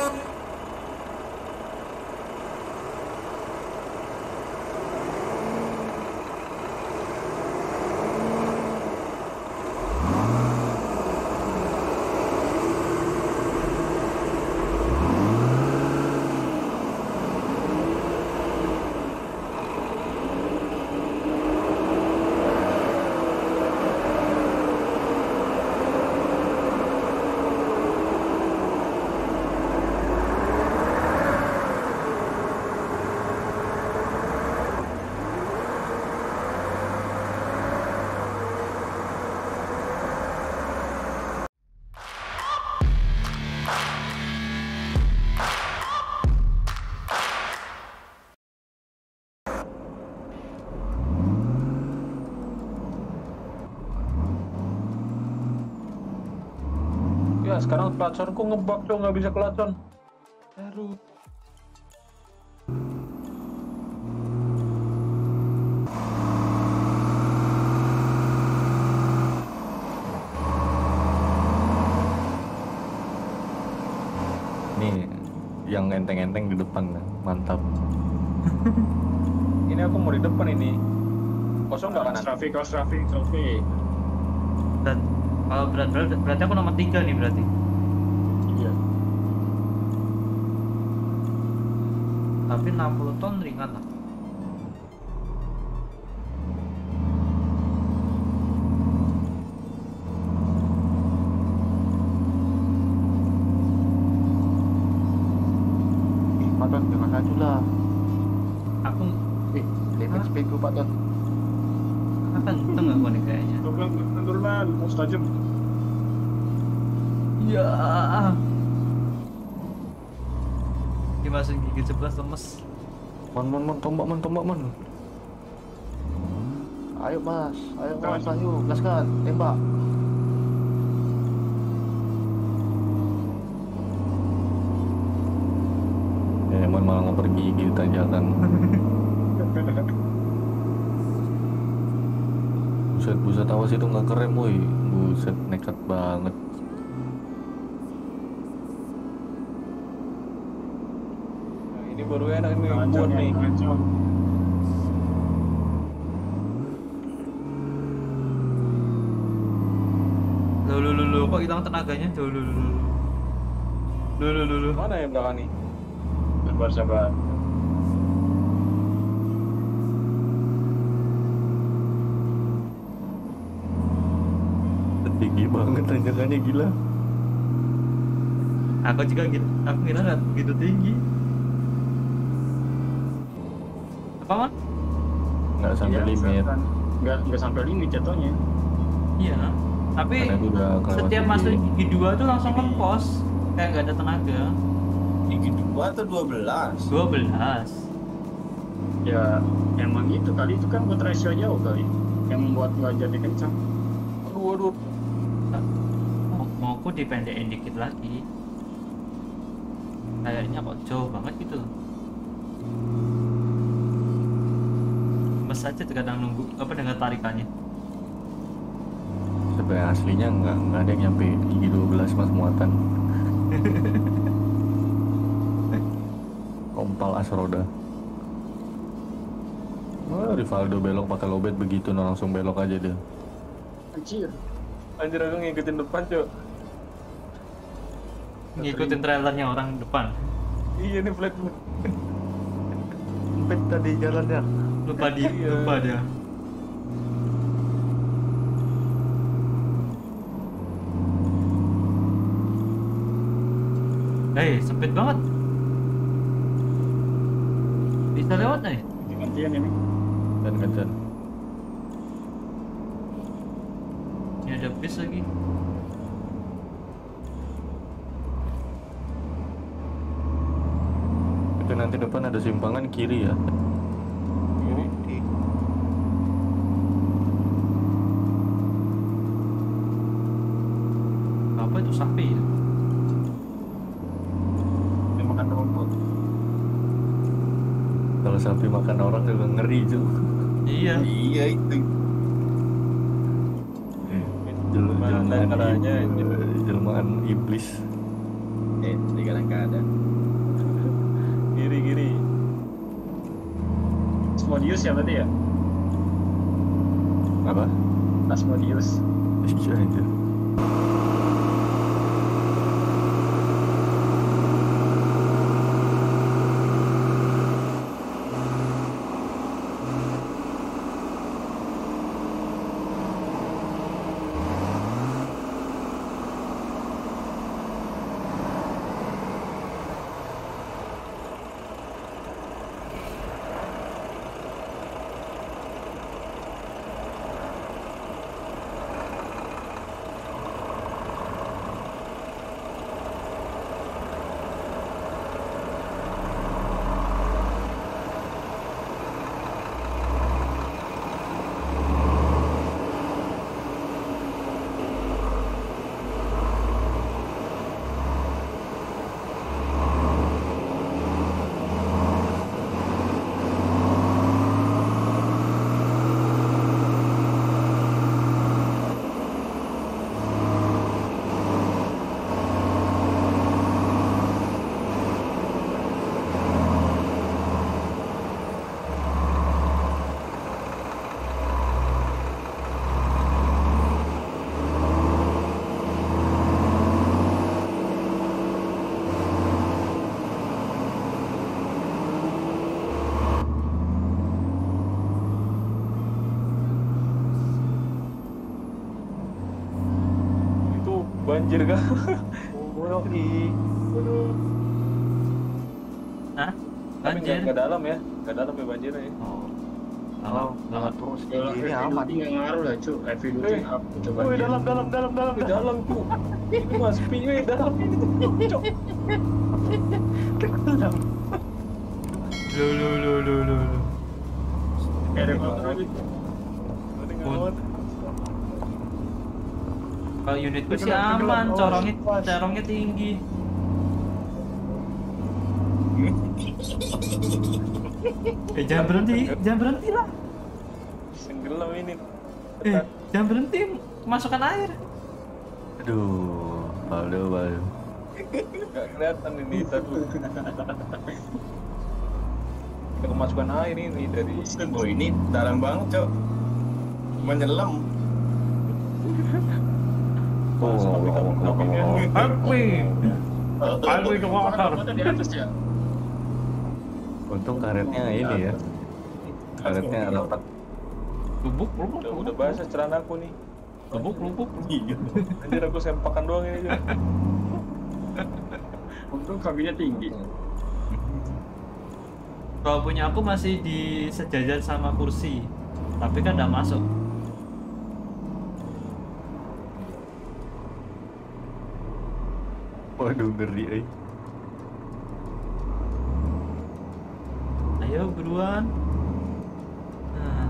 Ya sekarang klatsonku ngebug dong nggak bisa klakson. Aduh. Nih yang enteng-enteng di depan mantap. Ini aku mau di depan ini. Kosong nggak kanan? Traffic, kos traffic, traffic. Dan kalau berat berat berarti aku nomor tiga nih berarti. Iya. Tapi 60 ton ringan lah. Pak Ton, jangan lah. Aku Eh, limit speed ku Pak Ton. Kenceng aku nih kayaknya. Turunan, turunan, turunan. Mau tajam. Ya. Dimasukin gigi 11 lemes. Mon mon mon tombak mon tombak mon. Ayo Mas, ayo Mas, ayo, gaskan, tembak. Ya mon malah ngoper gigi di tanjakan. Buset buset awas itu nggak keren woi. Buset nekat banget. Nah, ini baru enak nih buat ya, nih. loh, loh, kok hilang tenaganya? Loh, loh, loh, loh. Mana yang belakang nih? Sabar, sabar. Tinggi banget tanjakannya gila. Aku juga gitu, aku kira nggak begitu tinggi. Apa man? Nggak sampai Iya, limit. Nggak, nggak sampai limit jatuhnya. Iya. Tapi setiap masuk gigi dua tuh langsung lempos, kayak nggak ada tenaga. Gigi dua atau 12? 12 Ya, emang itu kali itu kan buat ratio jauh kali. Yang membuat nggak jadi kencang. Aduh, aduh. Aku dipendekin dikit lagi kayaknya kok jauh banget gitu Mas aja kadang nunggu apa dengan tarikannya Sebenarnya aslinya nggak nggak ada yang nyampe gigi 12 mas muatan. Kompal as roda. Wah, Rivaldo belok pakai lobet begitu nah langsung belok aja dia. Anjir. Anjir aku ngikutin depan, Cok. Ngikutin trailernya orang depan Iya nih flat. Sempit tadi jalannya. lupa di Iya. lupa dia Hei, sempit banget. Bisa lewat nih? Gantian ini. Dan kencan. Ini ada bis lagi. Nanti depan ada simpangan kiri ya. Kiri. Apa itu sapi ya? Yang makan rumput. Kalau sapi makan orang juga ngeri juga. Iya. Iya itu. Jelmaan jelmaan iblis. Eh, di kadang-kadang. Kiri kiri. Asmodius ya berarti ya? Apa? Asmodius. Iya anjir. Itu banjir kah? Oh, yoi. Hah? Tapi Banjir. nggak nggak dalam ya, nggak dalam ya banjirnya ya. Oh. Kalau Kalau nggak terus Kalau ini aman. duty nggak ngaruh lah cu. Heavy duty Eh. coba Woi dia. dalam dalam dalam dalam di dalam. Itu mas pingue dalam ini tuh. Cok. Tenggelam. lu lu lu lu lu. ada kontrol gitu. Ada Pun. Kalau unitku sih Tenggelam, tenggelam. aman, corongnya corongnya tinggi. Eh jangan berhenti, jangan berhenti lah. Tenggelam ini. Eh jangan berhenti, masukkan air. Aduh, Baldo, Baldo. Nggak kelihatan ini tadi. Kita kemasukan air ini dari Oh, ini dalam banget, Cok. Menyelam. Oh, Masuk api kamu apinya. Api, api ke water. Foto di atas ya. Untung karetnya ini ya. Karetnya rapat. Lubuk, lubuk, Udah, udah basah celana aku nih. lubuk, lubuk. Iya. Anjir aku sempakan doang ini aja. Untung kabinnya tinggi. Kalau punya aku masih di sejajar sama kursi, tapi kan udah masuk. Waduh, ngeri, eh. Ayo buruan. Nah,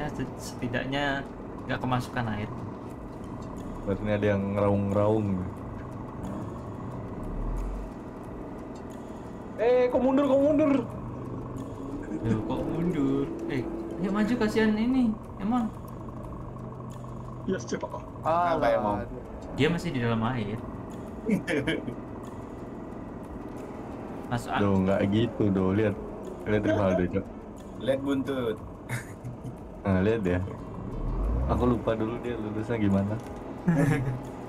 ya set- setidaknya nggak kemasukan air. Berarti ada yang ngeraung-ngeraung. Eh, kok mundur, kok mundur? Loh, kok mundur? Eh, ayo maju kasihan ini. Emang Ya coba. Apa ya, Mom? dia masih di dalam air. Masuk a- Duh, nggak gitu, do. Lihat. Lihat Rivaldo, Cok. Lihat buntut. Nah, lihat ya. Aku lupa dulu dia lulusnya gimana.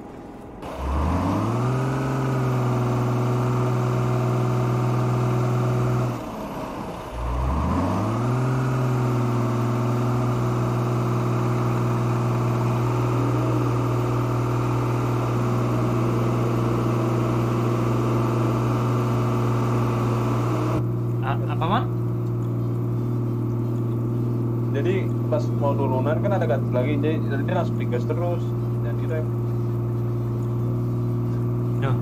a- apa man? Jadi pas mau turunan kan ada gas lagi, jadi jadi dia langsung digas terus. Dan direm. Loh,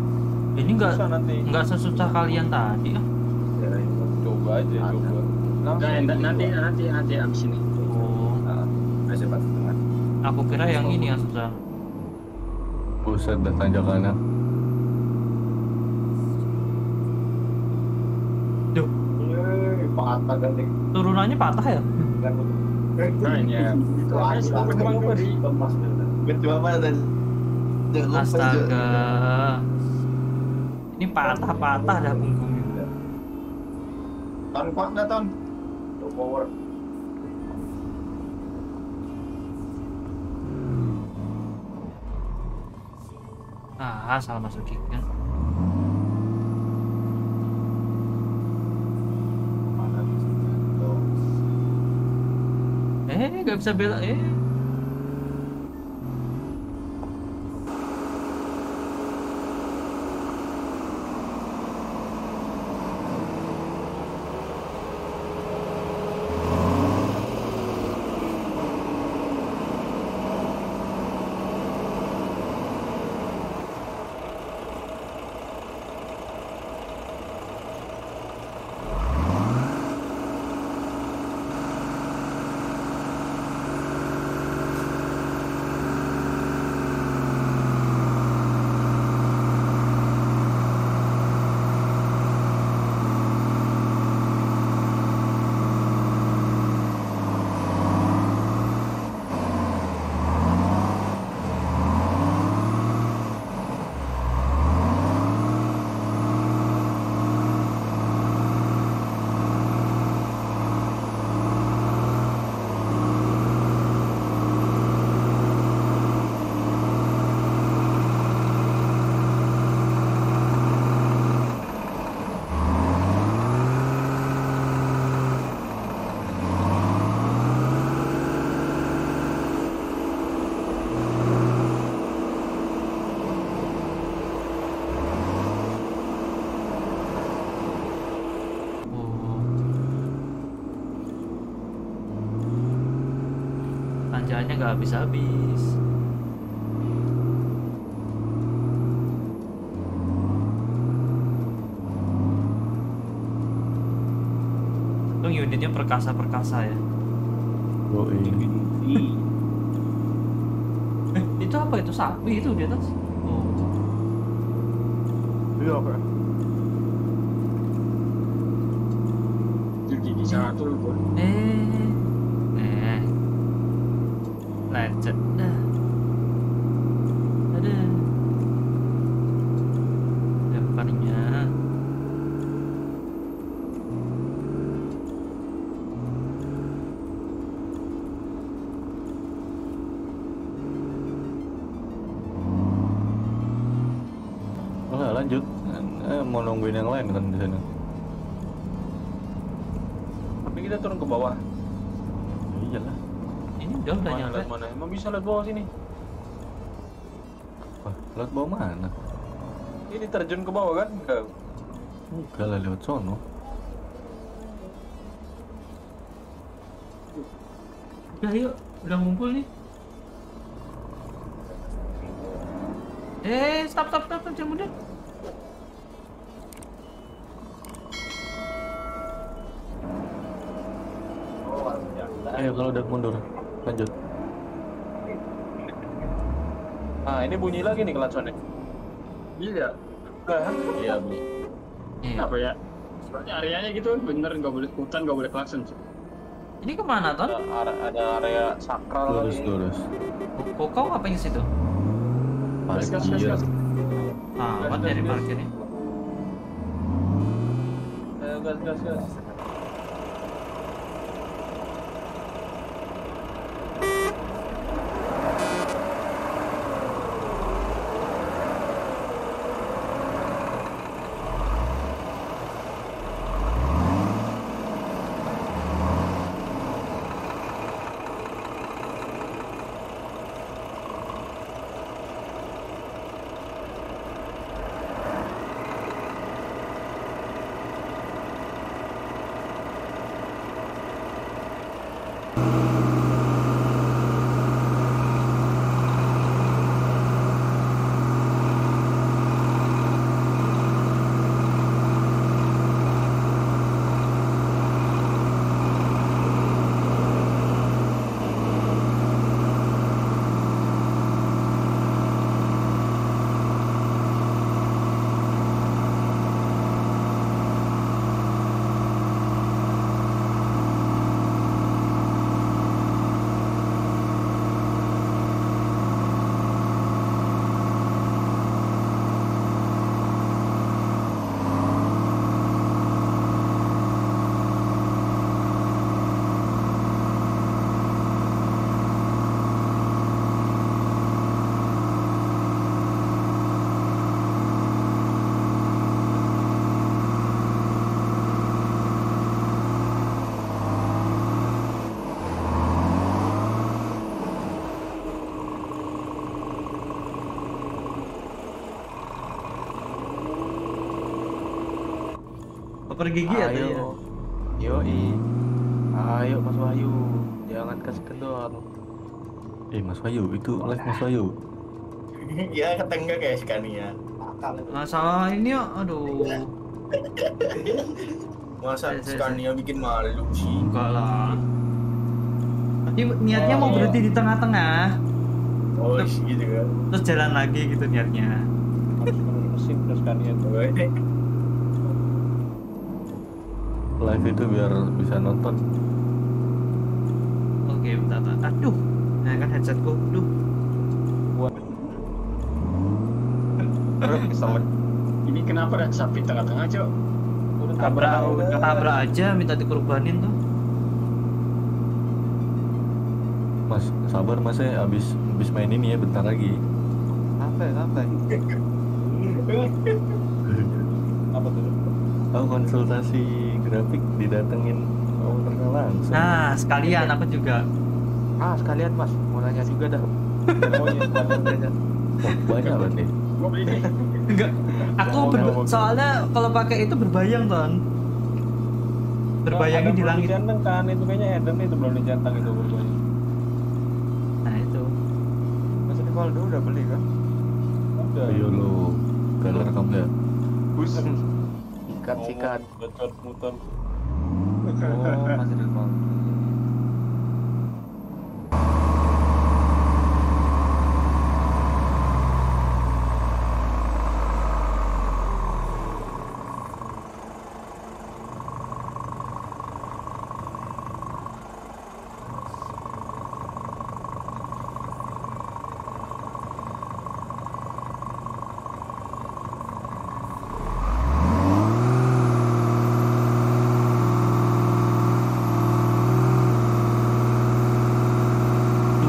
ini nggak nanti. nggak sesusah kalian tadi ah. Ya, coba aja, Ada. coba. Nah, nanti nanti nanti abis ini. Oh, Nah, aku kira yang ini yang susah. Buset, dah tanjakannya. Duh, Patah ganti. turunannya patah ya? Tadi? Astaga. Ini patah-patah dah punggungnya. Ton kuat dah ton. Low power. Ah, salah masuk kicknya. Mana tuh? Eh, gak bisa bela. Eh, oh. Tanjakannya nggak habis-habis. Untung unitnya perkasa-perkasa ya. Yoi. Eh, itu apa itu sapi itu di atas? Oh. Iya apa? Itu gigi satu. Eh. Eh. Lecet dah. Ada. Lemparnya. Oke lanjut. Eh, mau nungguin yang lain kan di sana. Tapi kita turun ke bawah. Udah udah Mana nyampe. lihat mana? Emang bisa lihat bawah sini? Wah, lewat bawah mana? Ini terjun ke bawah kan? Enggak. Enggak lah lewat sono. Udah yuk, udah ngumpul nih. Eh, stop stop stop, stop jangan mundur. Oh, biasa. Ayo kalau udah mundur, lanjut. Nah, ini bunyi lagi nih klaksonnya. Iya. Nah, Iya, Bu. Iya. Kenapa ya? Soalnya areanya gitu bener nggak boleh hutan nggak boleh klakson. sih. Ini ke mana ton? ada, ada area sakral Lurus, lagi. lurus. Kok kau ngapain ke situ? Gas, gas, gas, Parkir. gas. Ah, amat dari parkirnya. Ayo gas gas gas. Super gigi ya tadi ya? Ayo. Yoi. Ayo Mas Wahyu. Jangan kasih kendor. Eh Mas Wahyu, itu live Mas Wahyu. ya ketengah kayak Scania. Masalah ini ya, aduh. Masa Saya- saya- Scania bikin malu sih? Enggak lah. Tadi niatnya mau berhenti di tengah-tengah, Oh, gitu kan. terus jalan lagi gitu niatnya. harus mesin terus kan ya tuh Live itu biar bisa nonton. Oke, bentar, bentar. Aduh, nah kan headsetku, aduh. buat Ini kenapa ada sapi tengah-tengah, Cok? udah Tabrak, udah. tabrak aja minta dikorbanin tuh. Mas, sabar Mas ya habis habis main ini ya bentar lagi. Santai, santai. apa tuh Aku konsultasi grafik didatengin ownernya langsung. Nah, sekalian aku juga. Ah, sekalian Mas, mau nanya juga dah. sekalian. Oh, banyak beli nih. Enggak. Aku Mau, ber- mau, mau. soalnya kalau pakai itu berbayang, Ton. Berbayangnya di langit. kan itu kayaknya Eden itu belum dicentang itu berbayang Nah, itu. Mas Rivaldo udah beli kan? udah Ayo lu. Galer kamu ya. bus Sikat, sikat. muter Oh, Mas Rivaldo.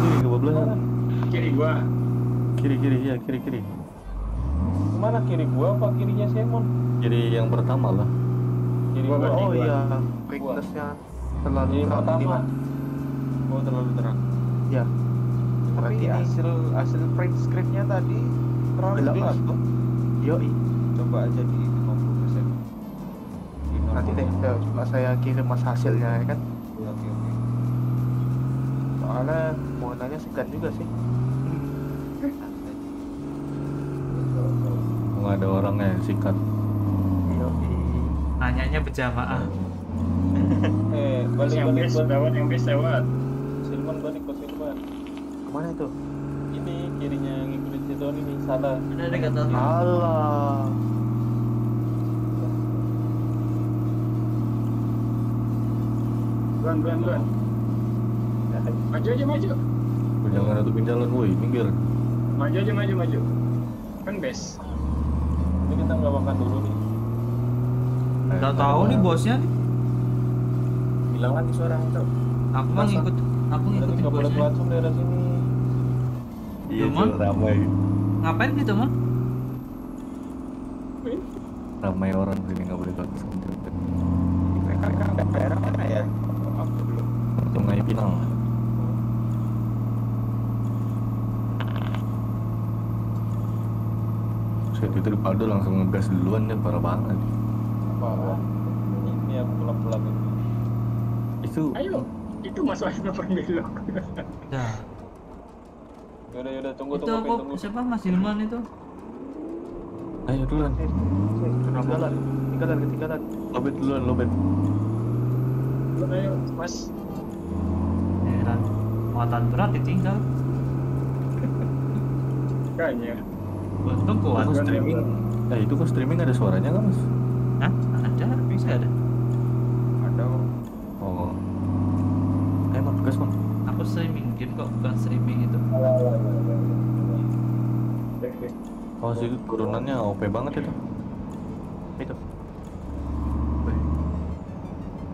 Kiri kebablasan. Kiri gua. Kiri kiri ya kiri kiri. ke mana kiri gua apa kirinya Simon Kiri yang pertama lah. kiri Gua gua Oh gua. iya, brightness-nya terlalu kiri terang pertama oh terlalu terang Ya. Tapi Berarti ini hasil hasil print screennya tadi terlalu Gelap, tuh. Yoi. Coba aja di 50 persen. Nanti deh, coba saya kirim mas hasilnya ya kan. Oke oke. Soalnya mau nanya segan juga sih. Ada orangnya yang sikat. Nanyanya berjamaah. eh balik yang balik balik lewat, yang base lewat. Silman balik ke Silman Ke mana itu? ini kirinya ngikutin si Tony ini salah Ada ada kata Alah. Buan, buan, buan. Maju aja, maju. Jangan nutupin jalan, woi, minggir. Maju aja, maju, maju. Kan base. Kita nggak makan dulu nih Udah tahu nih bosnya nih. Hilang lagi suara Cok. Aku mah Masa? ngikut aku ngikutin nggak bosnya. langsung daerah sini Iya, Cuman? Ramai. Ngapain gitu, Mon? Ramai orang sini nggak boleh langsung. Kan daerah mana ya? Aku belum. Sungai Pinang. Set itu Rivaldo langsung ngegas duluan deh, parah banget. apa ini aku pelan ini Itu Ayo. Itu Mas Wahyu belok. Dah. yaudah yaudah tunggu Itu tunggu kok tunggu siapa Mas Hilman itu? ayo duluan. Ketinggalan, ketinggalan, ketinggalan. Lobet duluan, lobet. Ayo, Mas. Heran. Muatan berat ditinggal. Kayaknya. Untung Kok streaming? Eh itu kok streaming ada suaranya nggak mas? Hah? Ada, bisa ada. Ada. Oh. Eh mas, gas mas. Aku streaming game kok bukan streaming itu. Oh situ turunannya OP banget itu. Itu.